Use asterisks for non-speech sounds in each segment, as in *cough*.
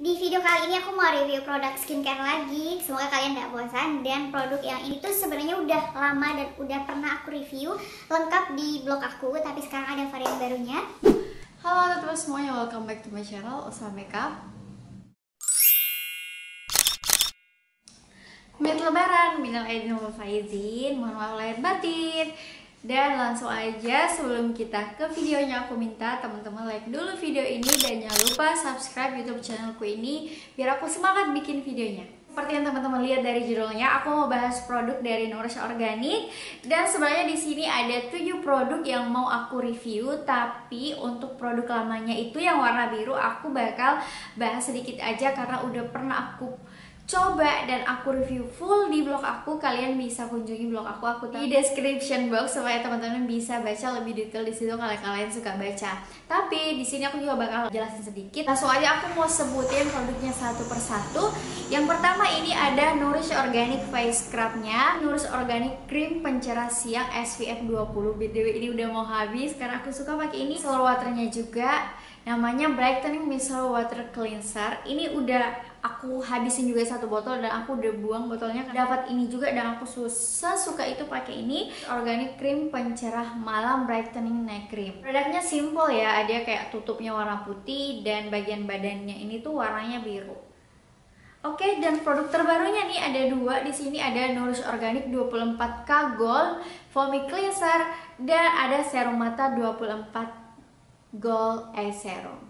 Di video kali ini aku mau review produk skincare lagi. Semoga kalian gak bosan. Dan produk yang ini tuh sebenarnya udah lama dan udah pernah aku review. Lengkap di blog aku Tapi sekarang ada varian barunya. Halo teman-teman semuanya, welcome back to my channel. Usah Makeup. Mid lebaran, minal aidin wal faizin Mohon maaf lahir batin dan langsung aja sebelum kita ke videonya aku minta teman-teman like dulu video ini dan jangan lupa subscribe YouTube channelku ini biar aku semangat bikin videonya. Seperti yang teman-teman lihat dari judulnya, aku mau bahas produk dari Nourish Organic dan sebenarnya di sini ada 7 produk yang mau aku review, tapi untuk produk lamanya itu yang warna biru aku bakal bahas sedikit aja karena udah pernah aku coba dan aku review full di blog aku kalian bisa kunjungi blog aku. Aku di description box supaya teman-teman bisa baca lebih detail di situ kalau kalian suka baca. Tapi di sini aku juga bakal jelasin sedikit. Langsung aja aku mau sebutin produknya satu persatu. Yang pertama ini ada Nourish Organic Face Scrubnya. Nourish Organic Cream Pencerah Siang SPF 20 btw ini udah mau habis karena aku suka pakai ini. Solar waternya juga. Namanya Brightening Micellar Water Cleanser. Ini udah aku habisin juga satu botol dan aku udah buang botolnya dapat ini juga dan aku susah suka itu pakai ini organic cream pencerah malam brightening night cream. Produknya simple ya ada kayak tutupnya warna putih dan bagian badannya ini tuh warnanya biru. Oke, okay, dan produk terbarunya nih ada dua. Di sini ada Nourish Organic 24K Gold Foamy Cleanser dan ada serum mata 24 Gold Eye Serum.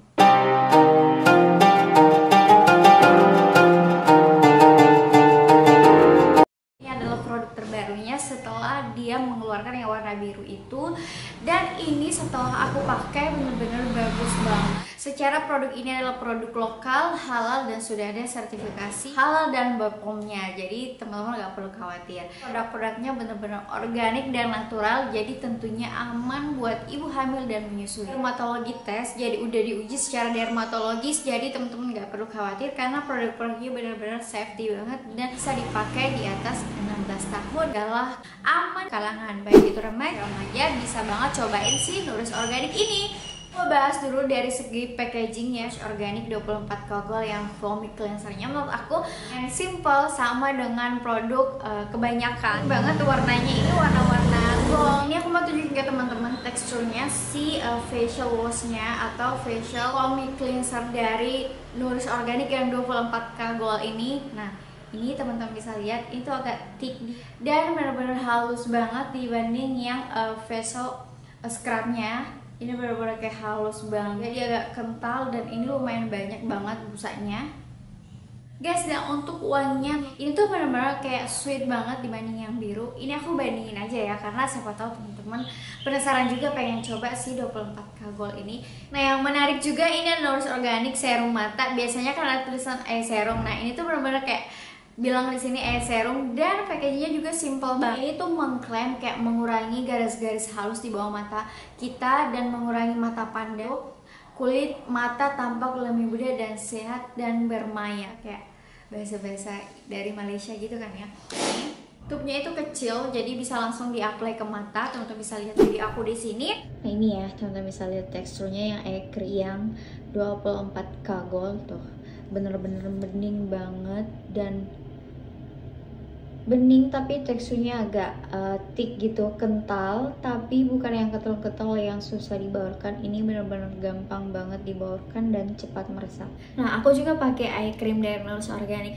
Ini setelah aku pakai bener-bener bagus banget Secara produk ini adalah produk lokal, halal dan sudah ada sertifikasi halal dan BPOM-nya. Jadi teman-teman gak perlu khawatir. Produk-produknya benar-benar organik dan natural, jadi tentunya aman buat ibu hamil dan menyusui. Dermatologi test, jadi udah diuji secara dermatologis, jadi teman-teman gak perlu khawatir karena produk-produknya benar-benar safety banget dan bisa dipakai di atas 16 tahun adalah aman kalangan baik itu remaja remaja bisa banget cobain sih Nurus Organik ini Mau bahas dulu dari segi packagingnya organik 24 kogol yang foamy cleansernya. Menurut aku simple sama dengan produk uh, kebanyakan banget warnanya. Ini warna-warna gold. Ini aku mau tunjukin ke teman-teman teksturnya si uh, facial washnya atau facial foamy cleanser dari Nourish Organic yang 24 gold ini. Nah ini teman-teman bisa lihat itu agak thick dan benar-benar halus banget dibanding yang uh, facial scrubnya ini benar-benar kayak halus banget. Jadi agak kental dan ini lumayan banyak banget busanya. Guys dan untuk wanginya ini tuh benar-benar kayak sweet banget dibanding yang biru. Ini aku bandingin aja ya karena siapa tahu teman-teman penasaran juga pengen coba si 24k gold ini. Nah yang menarik juga ini adalah organik serum mata. Biasanya ada tulisan eye serum. Nah ini tuh benar-benar kayak bilang di sini eye serum dan packagingnya juga simple banget. Ini tuh mengklaim kayak mengurangi garis-garis halus di bawah mata kita dan mengurangi mata panda. Kulit mata tampak lebih muda dan sehat dan bermaya kayak bahasa-bahasa dari Malaysia gitu kan ya. Tubnya itu kecil jadi bisa langsung diapply ke mata. Teman-teman bisa lihat dari aku di sini. Nah ini ya, teman-teman bisa lihat teksturnya yang ekri yang 24K gold tuh. Bener-bener bening banget dan bening tapi teksturnya agak uh, thick gitu kental tapi bukan yang ketel-ketel yang susah dibaurkan. Ini benar-benar gampang banget dibaurkan dan cepat meresap. Nah aku juga pakai eye cream dari Nurse Organic.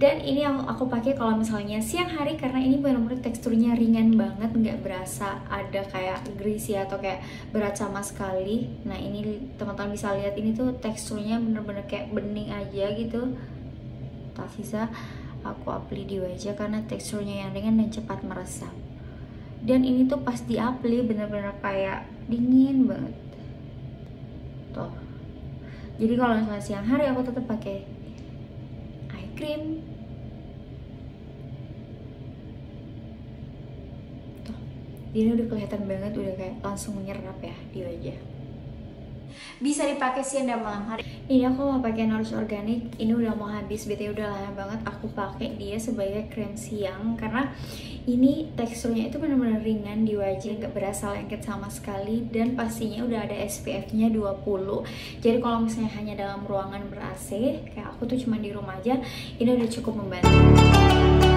Dan ini yang aku pakai kalau misalnya siang hari karena ini benar-benar teksturnya ringan banget nggak berasa ada kayak greasy atau kayak berat sama sekali. Nah ini teman-teman bisa lihat ini tuh teksturnya bener-bener kayak bening aja gitu. Tak bisa aku apply di wajah karena teksturnya yang ringan dan cepat meresap. Dan ini tuh pas di apply bener-bener kayak dingin banget. Tuh. Jadi kalau misalnya siang hari aku tetap pakai eye cream. Tuh. Ini udah kelihatan banget udah kayak langsung menyerap ya di wajah bisa dipakai siang dan malam hari. Ini aku mau pakai Norus Organic. Ini udah mau habis BT udah lama banget aku pakai dia sebagai krem siang karena ini teksturnya itu benar-benar ringan di wajah gak berasa lengket sama sekali dan pastinya udah ada SPF nya 20 jadi kalau misalnya hanya dalam ruangan ber AC kayak aku tuh cuma di rumah aja ini udah cukup membantu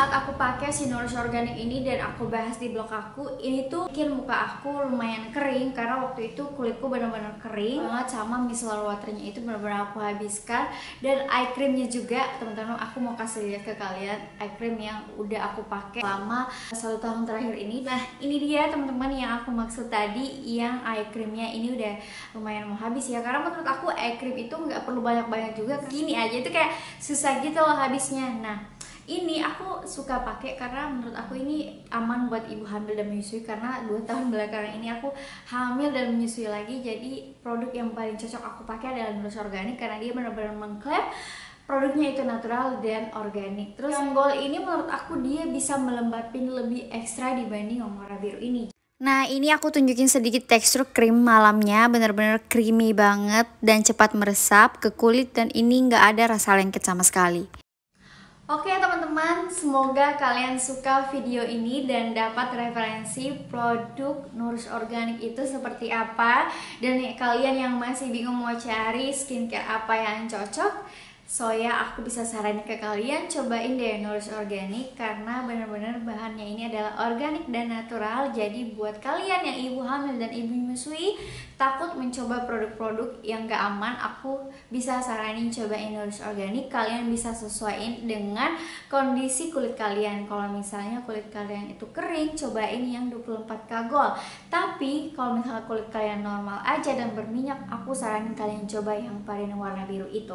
saat aku pakai si Nourish Organic ini dan aku bahas di blog aku ini tuh bikin muka aku lumayan kering karena waktu itu kulitku benar-benar kering banget sama micellar waternya. Itu benar-benar aku habiskan. Dan eye creamnya juga teman-teman aku mau kasih lihat ke kalian eye cream yang udah aku pakai selama satu tahun terakhir ini. Nah ini dia teman-teman yang aku maksud tadi yang eye creamnya ini udah lumayan mau habis ya. Karena menurut aku eye cream itu nggak perlu banyak-banyak juga. Gini aja itu kayak susah gitu loh habisnya. Nah ini aku suka pakai karena menurut aku ini aman buat ibu hamil dan menyusui karena dua *laughs* tahun belakangan ini aku hamil dan menyusui lagi. Jadi produk yang paling cocok aku pakai adalah Nurse Organik karena dia benar-benar mengklaim produknya itu natural dan organik. Terus yang gold ini menurut aku dia bisa melembabin lebih ekstra dibanding Omora Biru ini. Nah ini aku tunjukin sedikit tekstur krim malamnya bener-bener creamy banget dan cepat meresap ke kulit dan ini nggak ada rasa lengket sama sekali. Oke teman-teman, semoga kalian suka video ini dan dapat referensi produk Nourish Organic itu seperti apa. Dan kalian yang masih bingung mau cari skincare apa yang cocok So ya aku bisa saranin ke kalian cobain deh Nourish Organic karena benar-benar bahannya ini adalah organik dan natural. Jadi buat kalian yang ibu hamil dan ibu menyusui takut mencoba produk-produk yang gak aman, aku bisa saranin cobain Nourish Organic. Kalian bisa sesuaiin dengan kondisi kulit kalian. Kalau misalnya kulit kalian itu kering, cobain yang 24 kagol. Tapi kalau misalnya kulit kalian normal aja dan berminyak, aku saranin kalian coba yang varian warna biru itu.